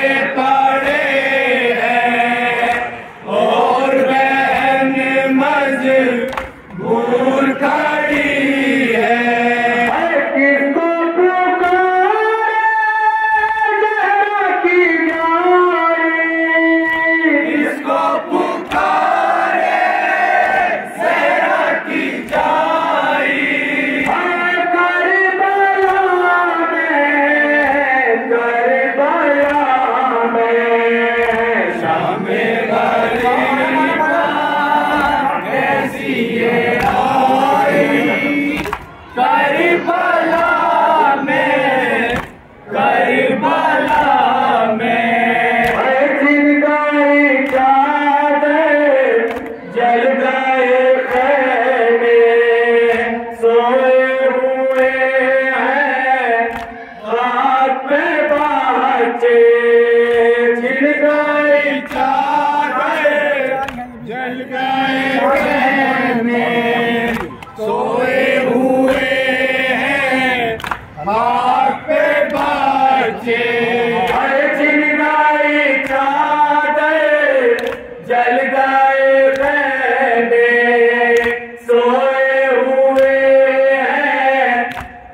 Yeah.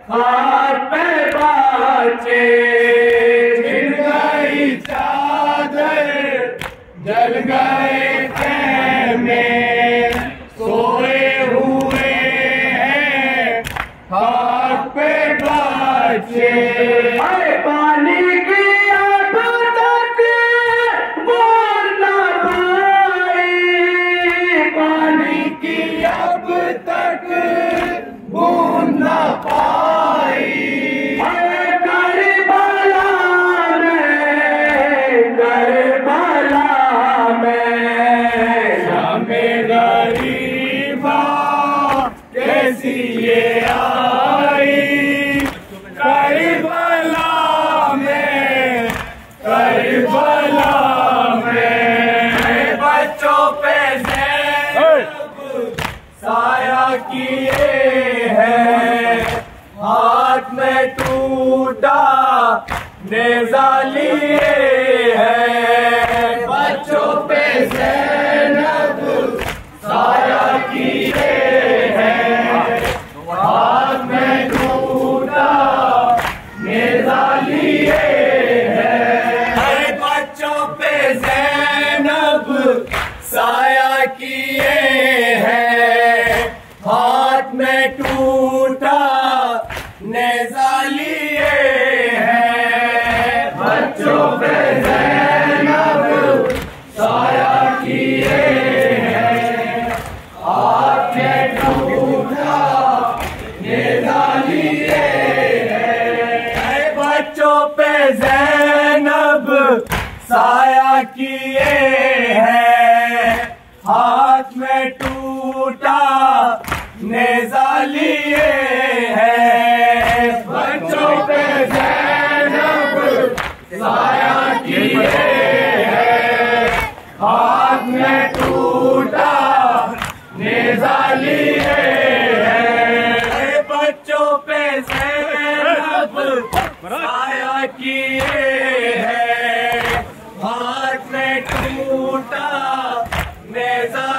Bye. सीए आई Karbala में करबला में। बच्चों पे साया किए हैं। हाथ में टूटा नेजा लिए है। बच्चों पे जैन में टूटा ने जालिए है। बच्चों पे किए है हाथ में टूटा नेजा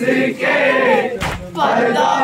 自己快乐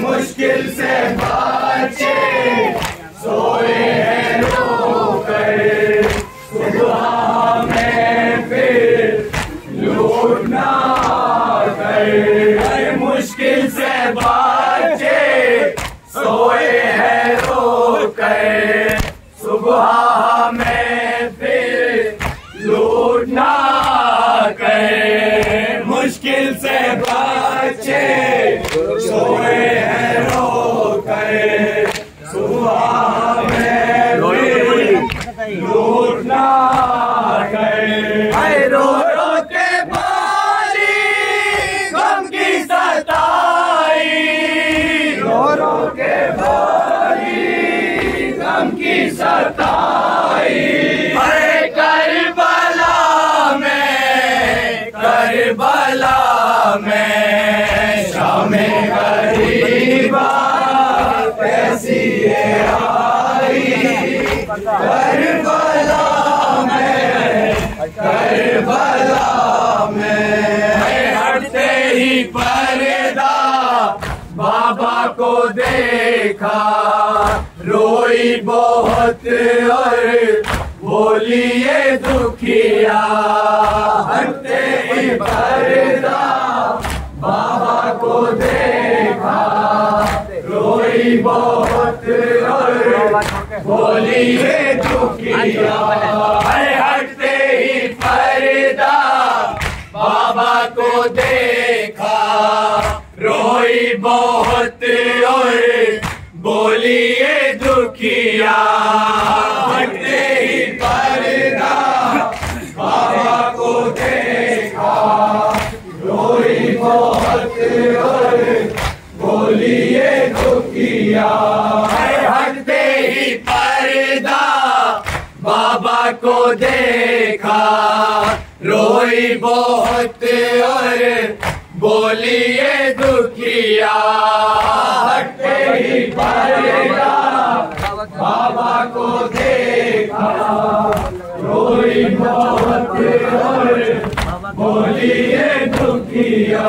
मुश्किल से बचे सोए हुए हैं रो करे ही पर्दा, बाबा को देखा। रोई बहुत और बोली दुखिया। हटते ही पर्दा, बाबा को देखा। रोई बहुत और बोली दुखिया। हटते ही बाबा को देखा बहुत और बोलिए दुखिया। हटते ही पर्दा, बाबा को देखा, रोई बहुत और बोलिए दुखिया। ही पर्दा। को देखा रोई बहुत और बोलिए दुखिया।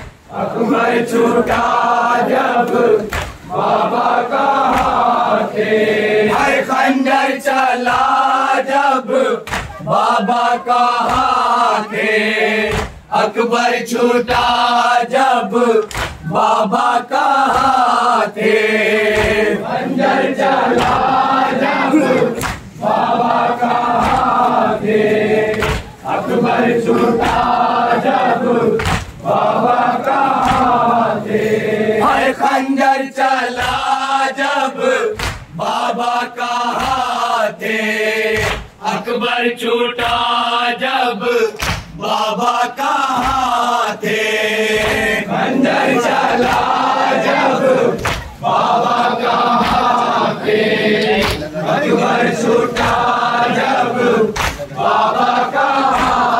अकबर छूटा जब बाबा कहाँ थे, हर खंडर चला जब बाबा कहाँ थे, अकबर छूटा जब बाबा कहाँ थे खंडर चला जब बाबा कहाँ थे, अकबर छूटा जब बाबा हर खंजर चला जब बाबा कहाँ थे अकबर छूटा जब बाबा कहाँ थे खंजर चला जब बाबा कहाँ थे अकबर छूटा जब बाबा कहाँ थे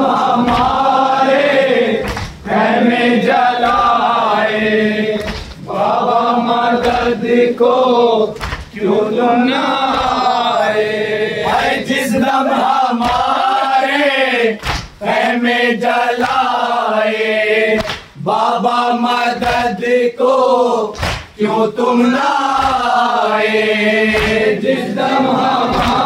हमारे जलाए बाबा मदद को क्यों तुम आए? जिस दम हमारे में जलाए बाबा मदद को क्यों तुम ना आए, जिस दम हमारे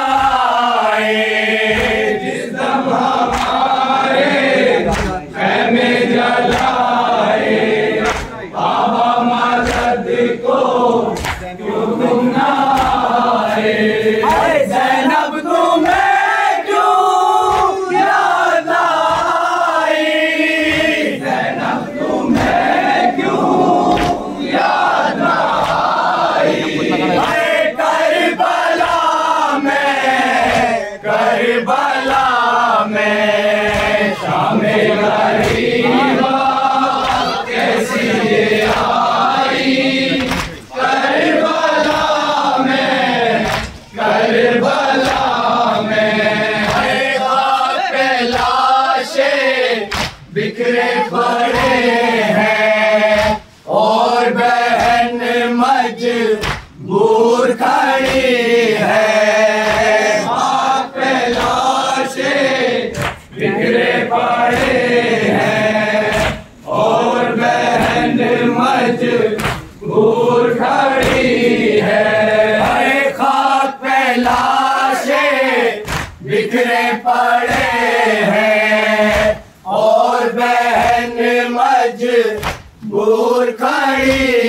में बिखरे पड़े हैं और बहन मजबूर खड़ी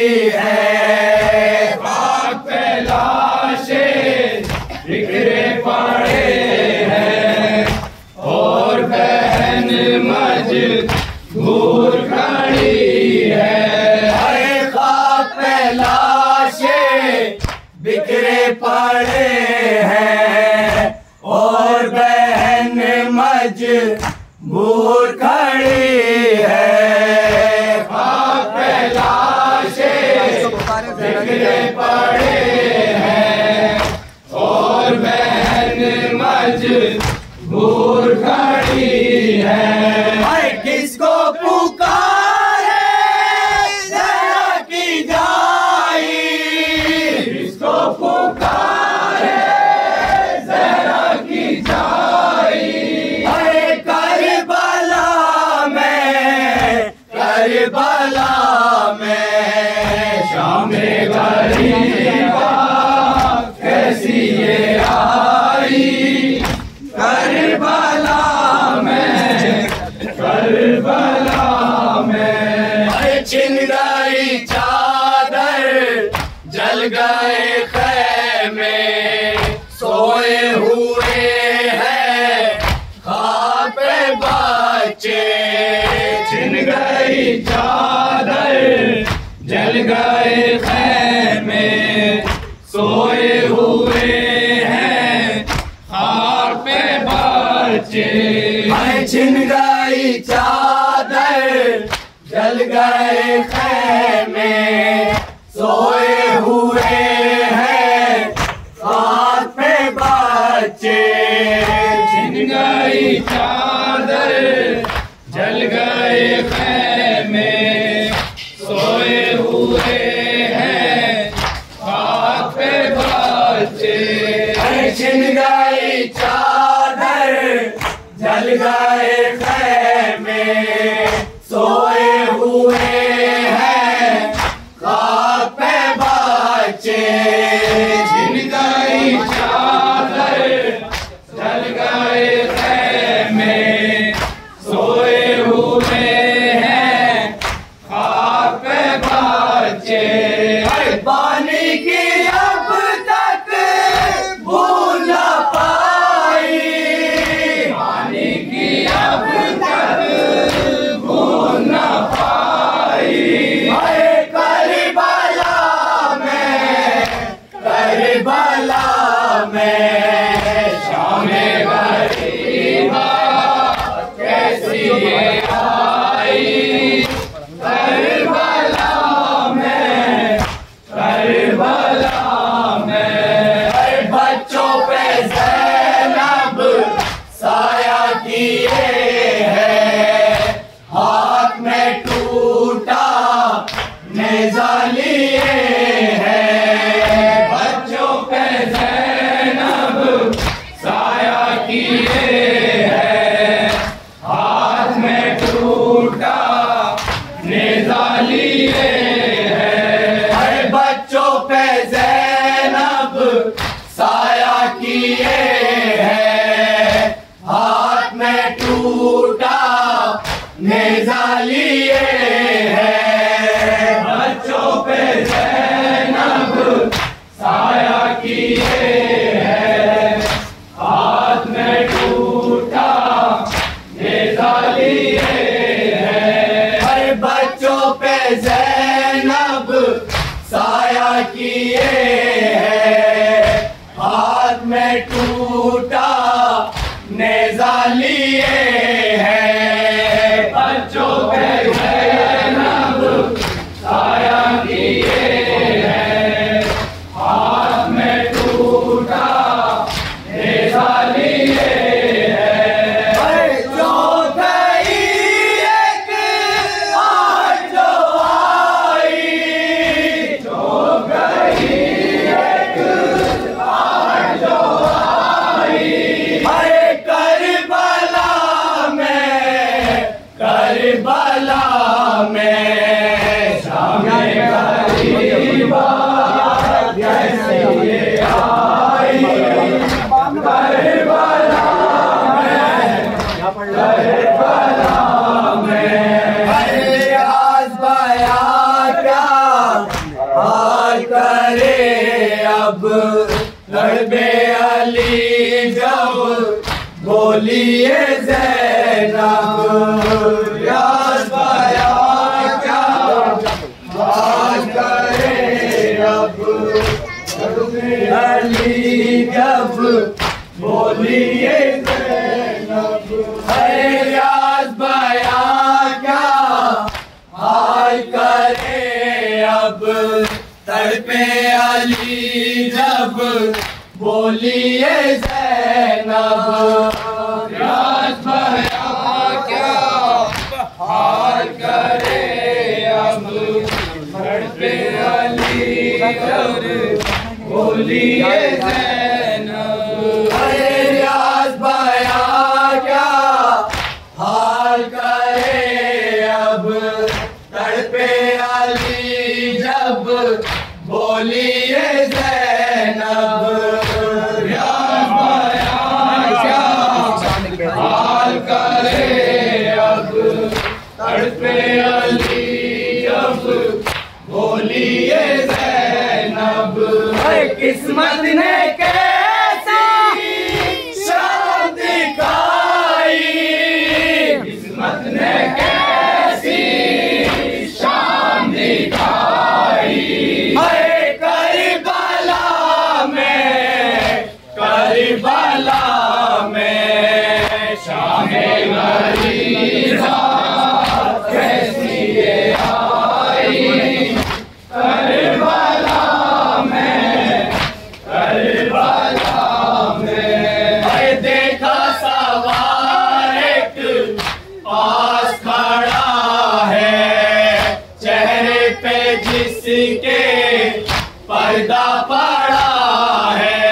मजबूर खड़ी है। खैमे सोए हुए हैं खाप बच्चे छिन गई चादर जल गए खैमे सोए हुए हैं खाप बच्चे छिन गई चादर जल गए खैमे सोए हुए चादर जल गए खेमे सोए हुए हैं आप पे बच्चे छिन गई चादर जल गए खेमे Amen. लिए जैनब अली कब बोलिए बया क्या हाल करे अब तड़पे अली जब बोलिए जैनब। लिए किस्मत ने कह किसी के पर्दा पड़ा है।